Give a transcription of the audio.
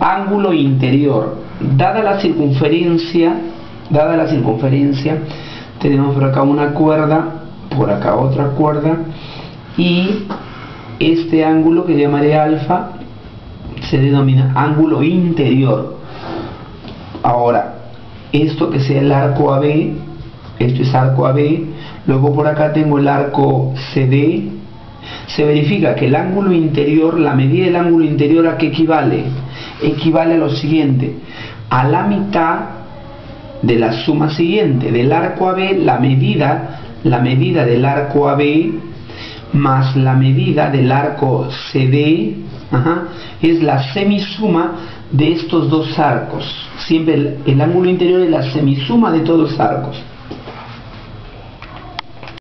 ángulo interior. Dada la circunferencia, dada la circunferencia, tenemos por acá una cuerda, por acá otra cuerda y este ángulo que llamaré alfa se denomina ángulo interior. Ahora, esto que sea el arco AB, esto es arco AB, luego por acá tengo el arco CD, se verifica que el ángulo interior, la medida del ángulo interior a qué equivale? Equivale a lo siguiente, a la mitad de la suma siguiente, del arco AB, la medida, la medida del arco AB más la medida del arco CD es la semisuma de estos dos arcos. Siempre el, el ángulo interior es la semisuma de todos los arcos.